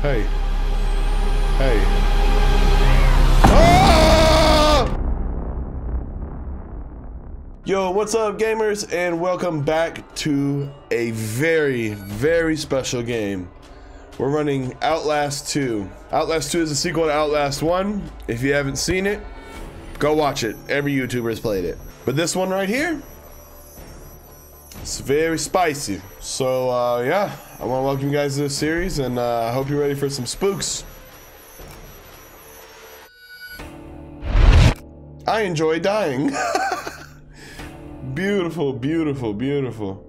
Hey. Hey. Ah! Yo, what's up, gamers, and welcome back to a very, very special game. We're running Outlast 2. Outlast 2 is a sequel to Outlast 1. If you haven't seen it, go watch it. Every YouTuber has played it. But this one right here, it's very spicy. So, uh, yeah, I want to welcome you guys to this series, and uh, I hope you're ready for some spooks. I enjoy dying. beautiful, beautiful, beautiful.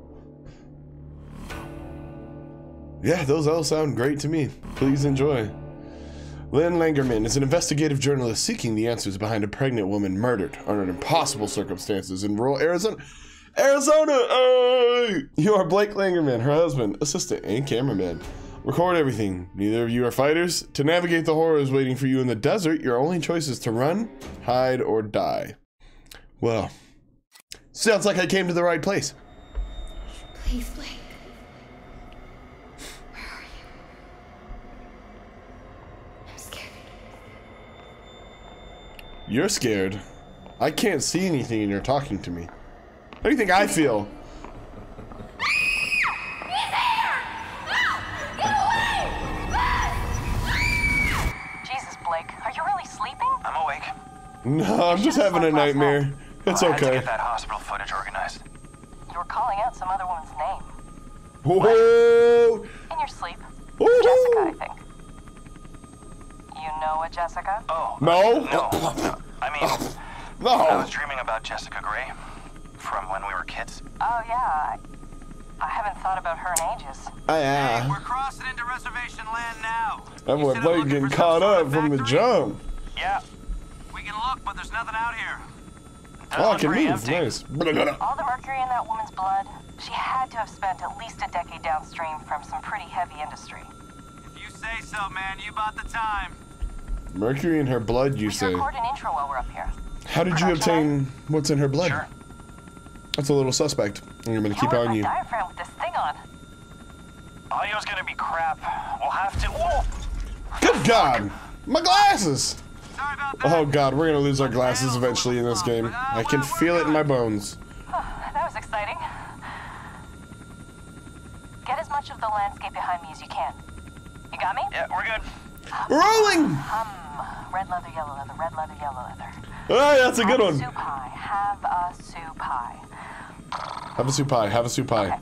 Yeah, those all sound great to me. Please enjoy. Lynn Langermann is an investigative journalist seeking the answers behind a pregnant woman murdered under impossible circumstances in rural Arizona. Arizona! You are Blake Langermann, her husband, assistant, and cameraman. Record everything. Neither of you are fighters. To navigate the horrors waiting for you in the desert, your only choice is to run, hide, or die. Well, sounds like I came to the right place. Please, Blake. Where are you? I'm scared. You're scared. I can't see anything and you're talking to me. How do you think I feel? Jesus, Blake, are you really sleeping? I'm awake. No, I'm just having a nightmare. It's I had to okay. get that hospital footage organized. You were calling out some other woman's name. Whoa! In your sleep. Woohoo! Jessica, I think. You know a Jessica? Oh. No? No. no. I mean, I was dreaming about Jessica Gray from when we were kids. Oh, yeah. I, I haven't thought about her in ages. Ah, yeah. We're crossing into reservation land now. That boy I'm Blake looking getting caught up from the jump. Yeah. We can look, but there's nothing out here. That Oh, I one's can move. Nice. All the mercury in that woman's blood, she had to have spent at least a decade downstream from some pretty heavy industry. If you say so, man, you bought the time. Mercury in her blood, you We should say. record an intro while we're up here. How did you obtain what's in her blood? Sure. That's a little suspect. I'm gonna keep How on my you. diaphragm with this thing on. Audio's gonna be crap. We'll have to. Whoa! Good God! My glasses! Sorry about that. Oh God, we're gonna lose our glasses eventually in this game. Uh, I can feel it in my bones. That was exciting. Get as much of the landscape behind me as you can. You got me? Yeah, we're good. Rolling! Red leather, yellow leather, red leather, yellow leather. Oh, that's a good Have one. soup pie. Havasupai. Havasupai. Have a soup pie.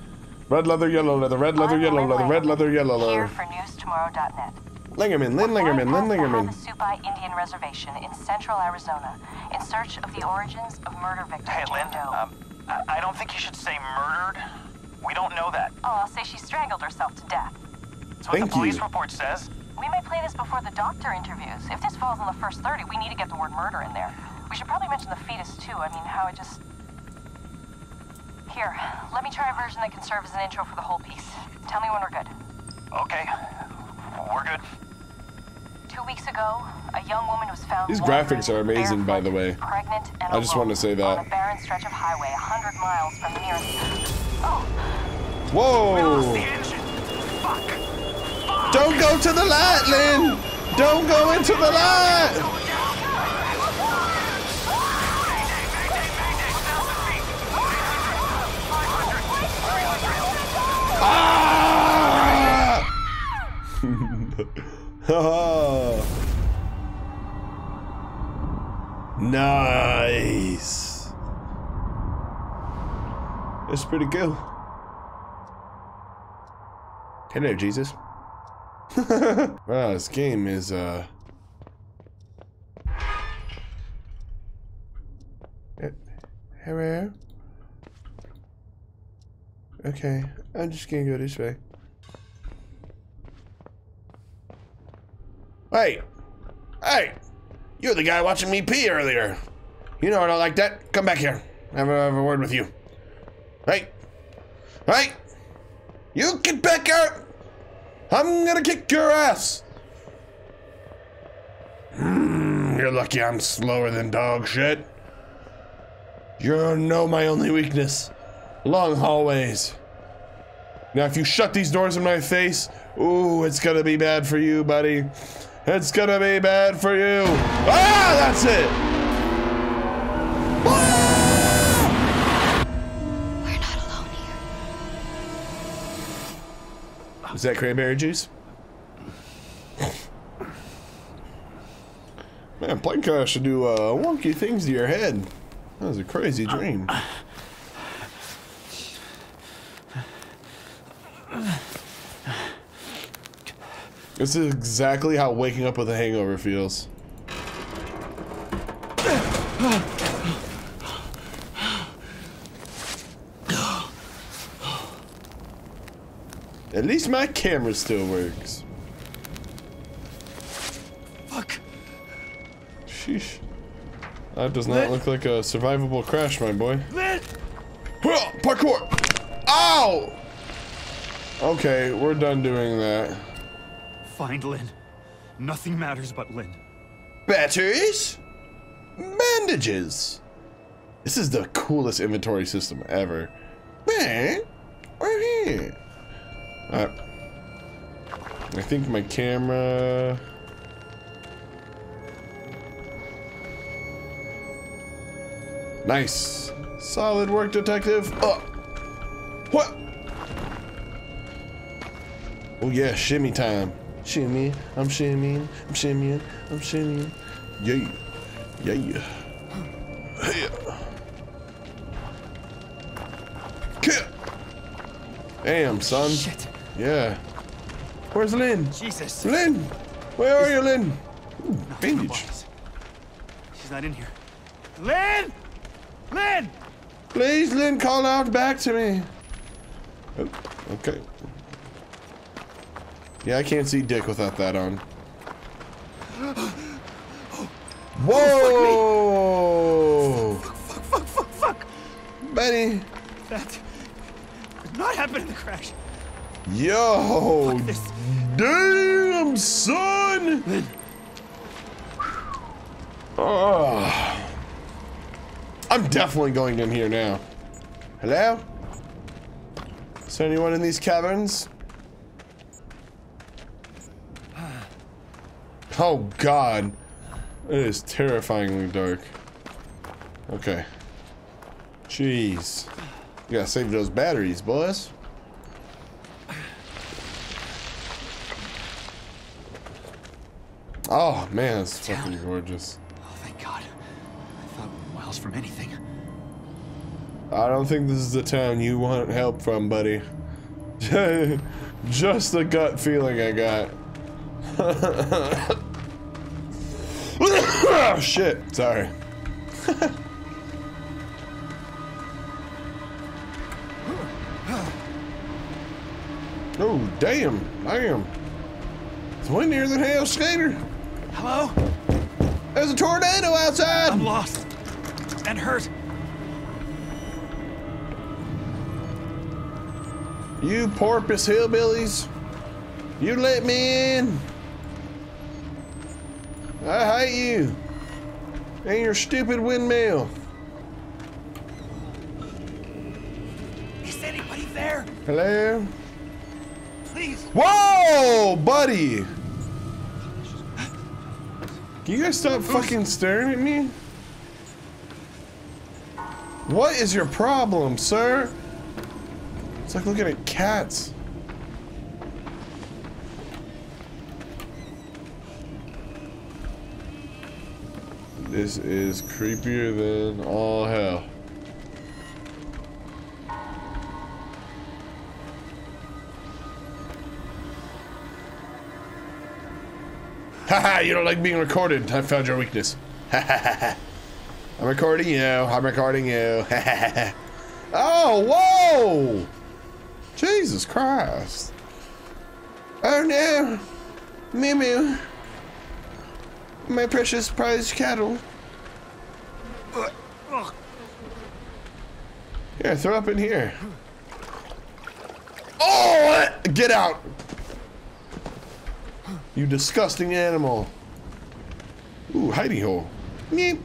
Red leather, yellow leather, red leather, yellow leather, red leather, yellow leather. Here leather. for newstomorrow.net. Lingerman, Lynn Lingerman, Lynn Flying Lingerman. past the Havasupai Indian Reservation in central Arizona in search of the origins of murder victim Hey, Lynn. Um, I I don't think you should say murdered. We don't know that. oh, I'll say she strangled herself to death. That's what Thank the police you. report says. We may play this before the doctor interviews. If this falls in the first 30, we need to get the word murder in there. We should probably mention the fetus, too. I mean, how it just... Here, let me try a version that can serve as an intro for the whole piece. Tell me when we're good. Okay. We're good. Two weeks ago, a young woman was found These graphics are amazing, by the way. Pregnant and I just alone wanted to say that. On a barren stretch of highway, 100 miles from the nearest... Oh, Whoa! The engine. Fuck. Don't go to the light, Lynn! Don't go into the light! nice. That's pretty cool. Hello, Jesus. wow, this game is uh Eh, Hello? Okay, I'm just gonna go this way. Hey! Hey! You're the guy watching me pee earlier. You know I don't like that. Come back here. Have a, have a word with you. Hey! Hey! You get back here! I'm gonna kick your ass! Hmm, you're lucky I'm slower than dog shit. You know my only weakness. Long hallways. Now, if you shut these doors in my face, ooh, it's gonna be bad for you, buddy. It's gonna be bad for you. Ah, that's it. We're not alone here. Is that cranberry juice? Man, plane crash should do uh, wonky things to your head. That was a crazy dream. This is exactly how waking up with a hangover feels. At least my camera still works. Fuck. Sheesh. That does not look like a survivable crash, my boy. Parkour! Ow! Okay, we're done doing that. Find Lynn. Nothing matters but Lynn. Batteries? Bandages? This is the coolest inventory system ever. Man, we're here. Uh, I think my camera... Nice. Solid work, detective. Oh. What? Oh yeah, shimmy time. Shimmy, I'm shimmying, I'm shimmying, I'm shimmying. Yeah, yeah. Hey. Kia. Damn, son. Shit. Yeah. Where's Lynn? Jesus. Lynn! Where are you, Lynn? Ooh, bandage. She's not in here. Lynn! Lynn! Please, Lynn, call out back to me. Oh, okay. Yeah, I can't see Dick without that on. Whoa! Fuck, fuck, fuck, fuck! fuck! Benny! That did not happen in the crash. Yo! Damn, son! Oh. I'm definitely going in here now. Hello? Is there anyone in these caverns? Oh god. It is terrifyingly dark. Okay. Jeez. You gotta save those batteries, boys. Oh man, it's fucking gorgeous. Oh, thank God. I thought we were miles from anything. I don't think this is the town you want help from, buddy. Just the gut feeling I got. oh, shit, sorry. oh, damn, damn. It's windier than hell, Skater. Hello? There's a tornado outside. I'm lost. And hurt. You porpoise hillbillies. You let me in. I hate you. And your stupid windmill. Is anybody there? Hello? Please. Whoa, buddy. Can you guys stop fucking staring at me? What is your problem, sir? It's like looking at cats. This is creepier than all hell. Haha, you don't like being recorded. I found your weakness. Ha ha. I'm recording you. I'm recording you. Ha ha. oh, whoa! Jesus Christ. Oh no. Mew Mew. My precious prized cattle. Here, throw up in here. Oh! Get out! You disgusting animal. Ooh, hidey hole. Meep.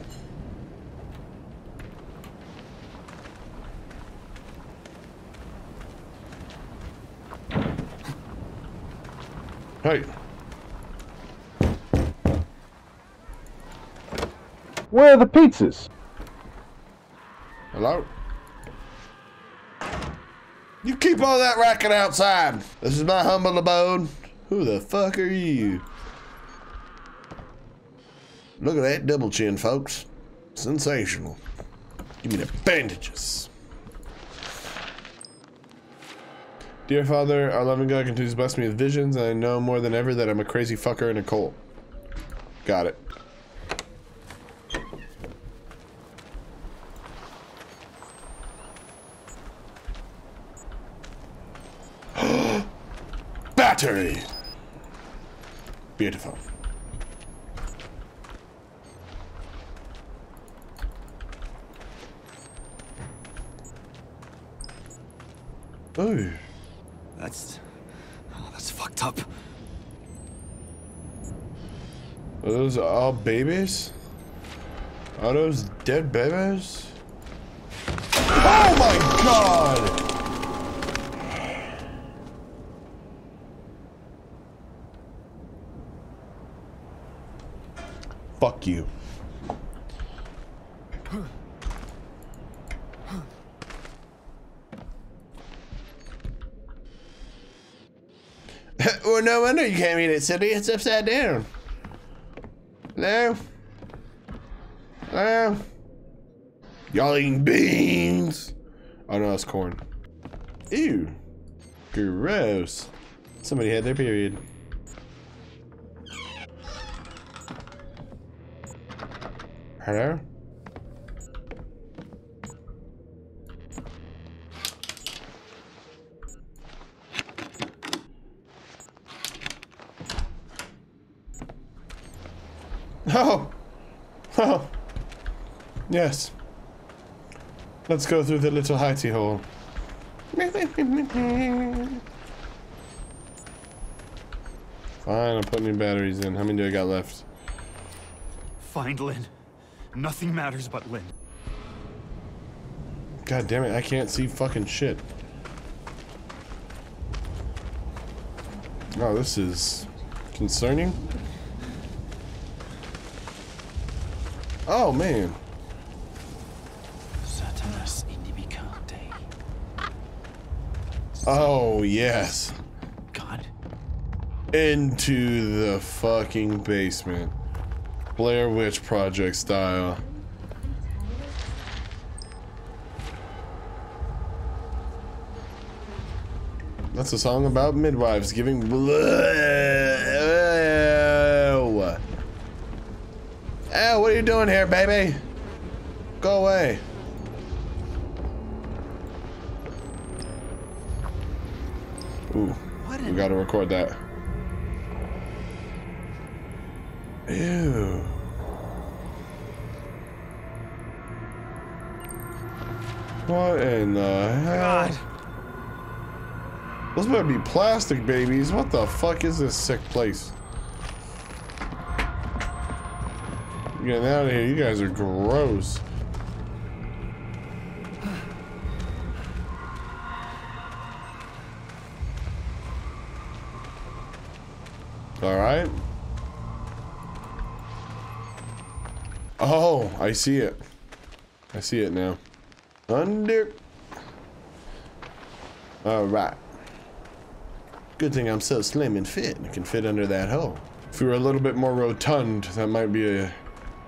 Hey. Where are the pizzas? Hello? You keep all that racket outside. This is my humble abode. Who the fuck are you? Look at that double chin, folks. Sensational. Give me the bandages. Dear Father, our loving God continues to bless me with visions, and I know more than ever that I'm a crazy fucker in a cult. Got it. Beautiful. Oh, That's. Oh, that's fucked up. are those all babies? Are those dead babies? Oh my god! Fuck you. well, no wonder you can't read it, City. It's upside down. No. No. Y'all eating beans. Oh no, it's corn. Ew. Gross. Somebody had their period. Hello? Oh! Oh! Yes. Let's go through the little hidey hole. Fine, I'm putting new batteries in. How many do I got left? Find Lynn. Nothing matters but Lynn. God damn it, I can't see fucking shit. Oh, this is concerning. Oh, man. Satanas indibicante. Oh, yes. God. Into the fucking basement. Blair Witch Project style. That's a song about midwives giving blood. Oh, what are you doing here, baby? Go away. Ooh, we gotta record that. Ew. What in the hell? God. Those better be plastic babies. What the fuck is this sick place? Getting out of here. You guys are gross. All right. I see it. I see it now. Under. All right. Good thing I'm so slim and fit and can fit under that hole. If we were a little bit more rotund, that might be a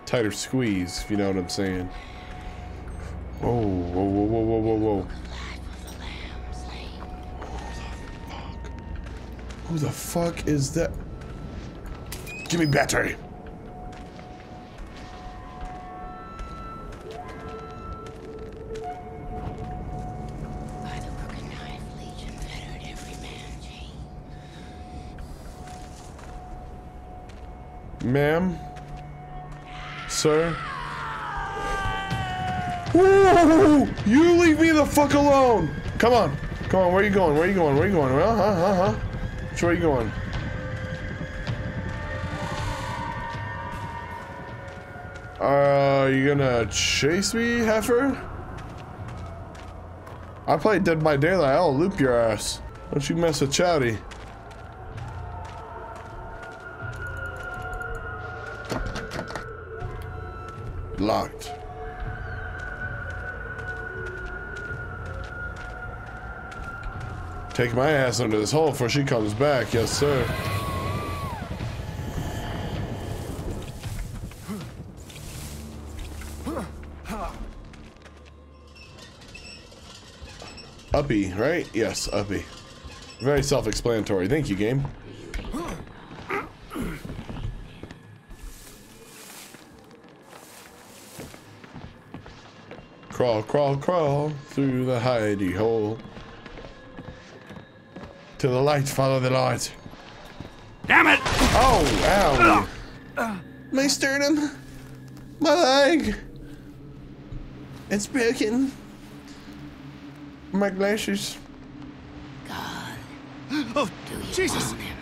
tighter squeeze, if you know what I'm saying. Whoa, whoa, whoa, whoa, whoa, whoa, whoa. Who the fuck is that? Give me battery. Ma'am? Sir? Whoa! You leave me the fuck alone! Come on. Come on, where are you going? Where are you going? Where are you going? Well, huh, huh, huh? Which way you going? Uh, you gonna chase me, heifer? I played Dead by Daylight. I'll loop your ass. Don't you mess with Chowdy. Take my ass under this hole before she comes back. Yes, sir. Uppy, right? Yes, uppy. Very self-explanatory. Thank you, game. Crawl, crawl, crawl through the hidey hole. To the light, follow the light. Damn it! Oh, ow. My sternum. My leg. It's broken. My glasses. God, Oh, do you Jesus! want him?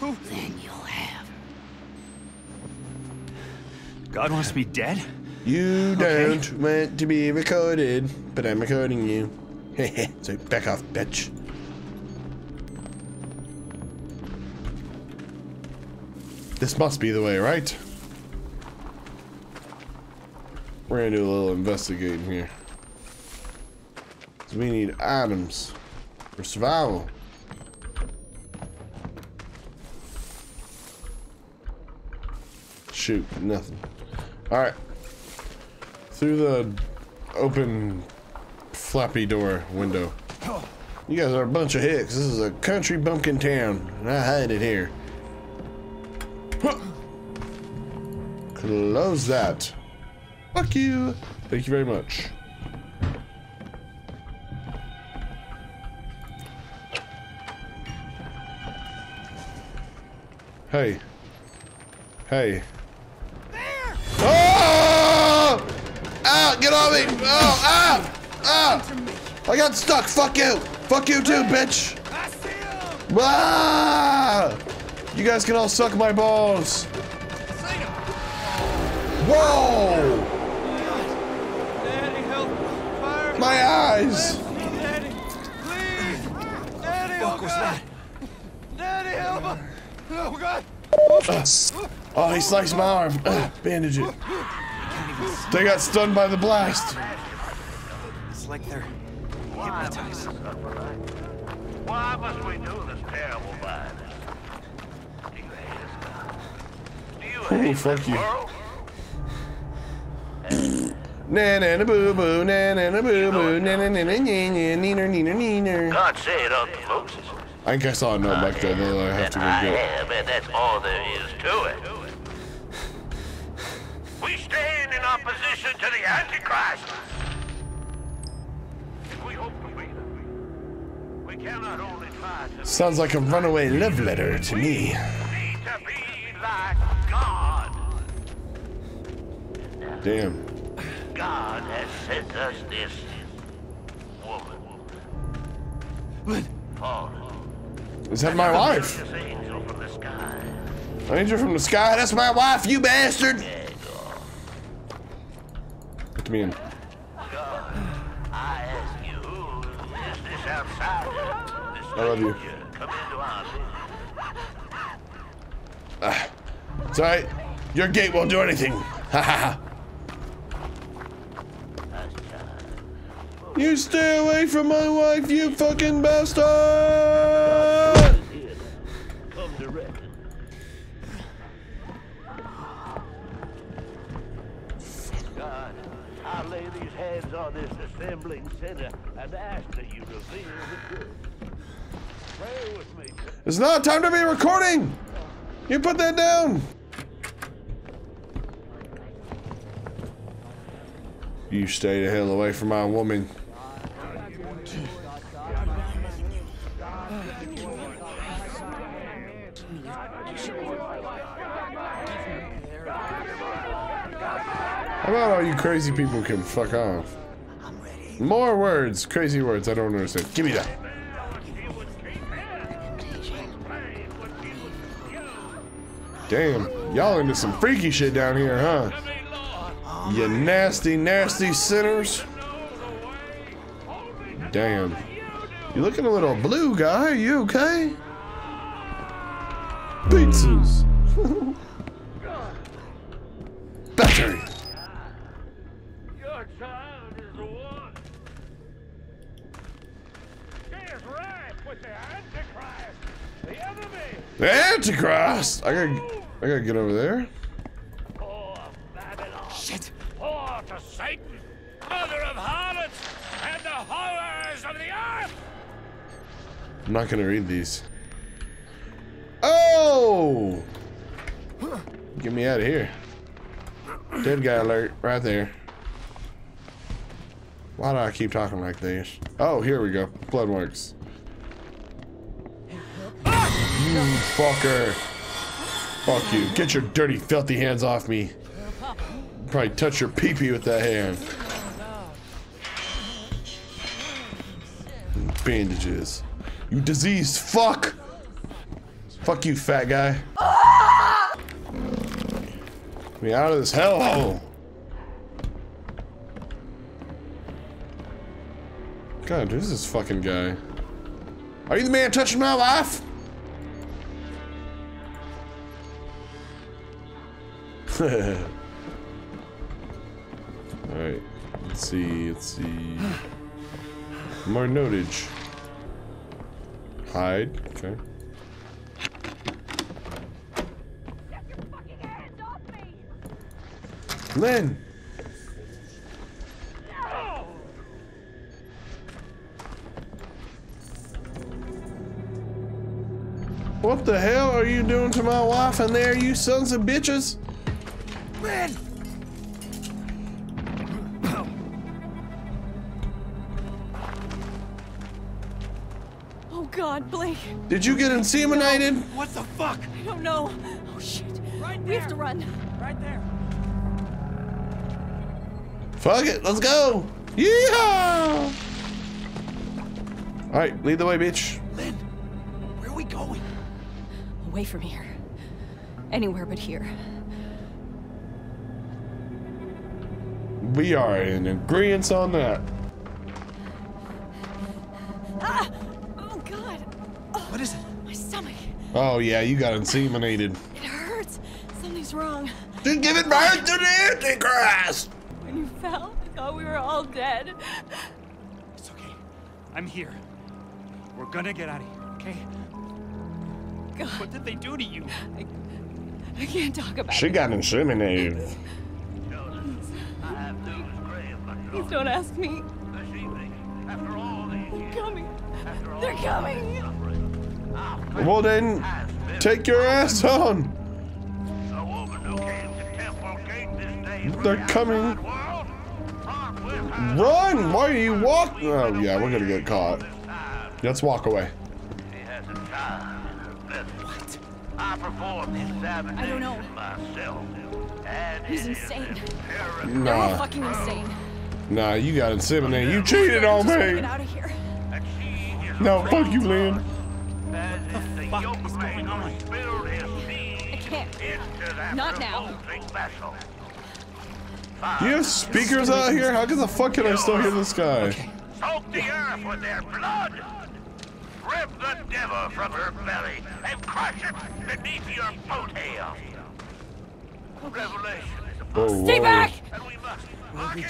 Who? Then you'll have. God wants me dead? You don't want to be recorded, but I'm recording you. so back off, bitch. This must be the way, right? We're gonna do a little investigating here. we need items for survival. Shoot, nothing. Alright. Through the open flappy door window. You guys are a bunch of hicks. This is a country bumpkin town, and I hide it here. Close that. Fuck you. Thank you very much. Hey. Hey. Oh! Ah! Get on me! Oh! Ah! Ah! I got stuck. Fuck you! Fuck you too, bitch! Ah! You guys can all suck my balls. Whoa! Daddy, help! Fire! My eyes! Daddy! Please! Daddy, oh God! Daddy, help! Oh God! Oh, he sliced my arm. Ah, bandage it. They got stunned by the blast. It's like they're hypnotized. Why must we do this terrible violence? Do you hate us, God? Do you Oh, hate fuck this you. world? Na na na boo boo, na na na boo boo, na na na na na na, neener neener neener. God said unto Moses, I think I saw a note back there that I have that to go I get. am, and that's all there is to it. We stand in opposition to the Antichrist. We hope to beat him, we cannot only try to Sounds like a runaway love letter to me. need to be like God. Damn. God has sent us this woman. Lynn. Is that my wife? This angel from the sky. Angel from the sky, that's my wife, you bastard! Put me in. I ask you, is this outsider? I love you. stranger Come into our midst? Ah, it's alright. Your gate won't do anything. Ha ha ha. You stay away from my wife, you fucking bastard! Come direct. God, I lay these hands on this assembling center and ask that you reveal the truth. Pray with me. It's not time to be recording! You put that down! You stay the hell away from my woman. How about all you crazy people can fuck off? More words, crazy words, I don't understand. Give me that. Damn, y'all into some freaky shit down here, huh? You nasty, nasty sinners. Damn. You looking a little blue, guy. Are you okay? Antichrist! I gotta, I gotta get over there. Shit. To Satan, mother of harlots, and the horrors of the earth. I'm not gonna read these. Oh! Get me out of here. Dead guy alert, right there. Why do I keep talking like this? Oh, here we go. Blood fucker. Fuck you. Get your dirty, filthy hands off me. Probably touch your pee-pee with that hand. Bandages. You diseased fuck! Fuck you, fat guy. Get me out of this hellhole. God, who's this fucking guy? Are you the man touching my wife? Alright, let's see, let's see. More notage. Hide, okay. Lynn! What the hell are you doing to my wife in there, you sons of bitches? Lynn! Oh God, Blake. Did you get inseminated? What the fuck? I don't know. Oh shit. Right We have to run. Right there. Fuck it, let's go! Yeehaw! Alright, lead the way, bitch. Lynn, where are we going? Away from here. Anywhere but here. We are in agreement on that. Ah! Oh God. What is it? My stomach. Oh yeah, you got inseminated. It hurts. Something's wrong. Then give it back to the Antichrist! When you fell, I thought we were all dead. It's okay. I'm here. We're gonna get out of here, okay? God, What did they do to you? I can't talk about She it. She got inseminated. Please don't ask me. this evening, after all these They're coming. after They're this coming. suffering, Well then, take your ass on. The woman who came to Temple Gate this day They're coming. outside world, talked with her Run! Why are you walking? Oh yeah, we're gonna get caught. Let's walk away. She has a child in her belly. What? I performed the examination I don't know. myself. He's insane. imperative They're all Nah, fucking insane. Nah, you got inseminated. You cheated on me. get out of here. that she is No, fuck you, raised Lynn. As is the fuck is going on? who spilled his seed I can't. Not now. revolting. You have speakers out here? How the fuck can I still hear this guy? Soak the earth with their blood. Rip the devil from her belly and crush it beneath your boat hail. Revelation is a Whoa, Stay whoa. back! and we must.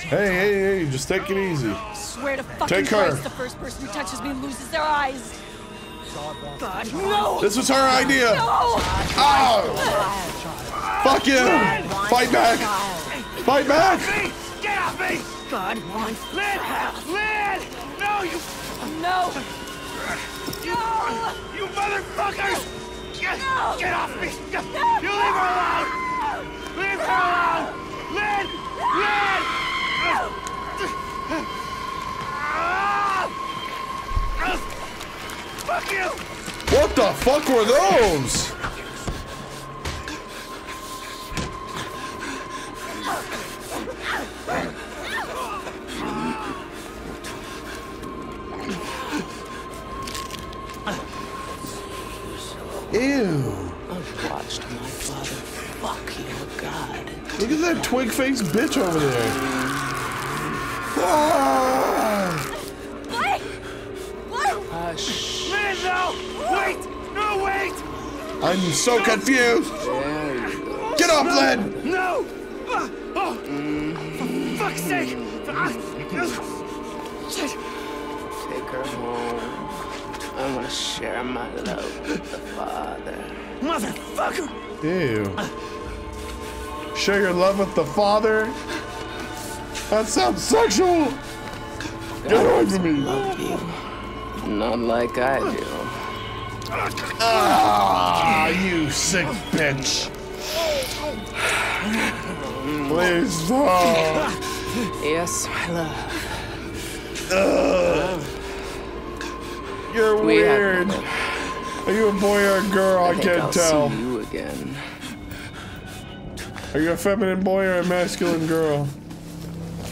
Hey, hey, hey, just take it easy. Swear to fucking Take her. Christ, the first person who touches me loses their eyes. God, no! This was her idea. No! Oh! Fuck you! Fight back! Fight back! Get off me! God wants Lynn! Lynn! No, you, no! you motherfuckers! No! get off me! You leave her alone! Fuck you! What the fuck were those? Look at that twig faced bitch over there. Ah! Blake! Blake! Hush. Lynn, no! Wait! No, wait! I'm so confused. Get off, Len! No! Ah, oh! For fuck's sake! Ah, Take her home. I want to share my love with the Father. Motherfucker! Ew. Share your love with the father? That sounds sexual! Get away from me! Love you. Not like I do. Ah, you sick bitch! Please stop! Yes, my love. You're We weird. Are you a boy or a girl? I, I can't tell. I'll see you again. Are you a feminine boy or a masculine girl?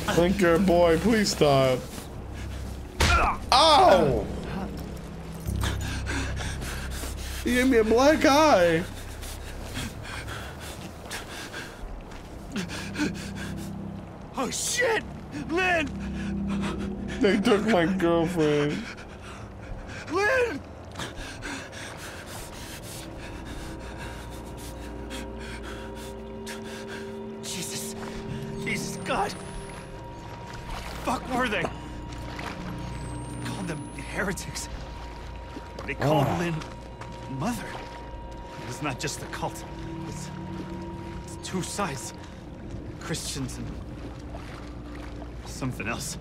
I think you're a boy. Please stop. Ow! You gave me a black eye. Oh shit! Lynn! They took my girlfriend. Lynn! God. Fuck were they? Called them heretics. They called Oh. Lynn mother. It's not just a cult. It's, it's two sides. Christians and something else.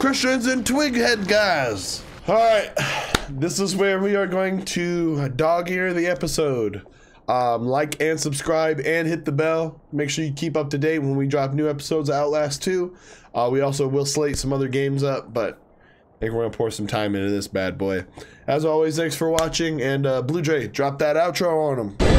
Christians and Twighead guys. All right, this is where we are going to dog ear the episode. Um, like and subscribe and hit the bell. Make sure you keep up to date when we drop new episodes of Outlast 2. Uh, we also will slate some other games up, but I think we're gonna pour some time into this bad boy. As always, thanks for watching, and uh, Blue Jay, drop that outro on them.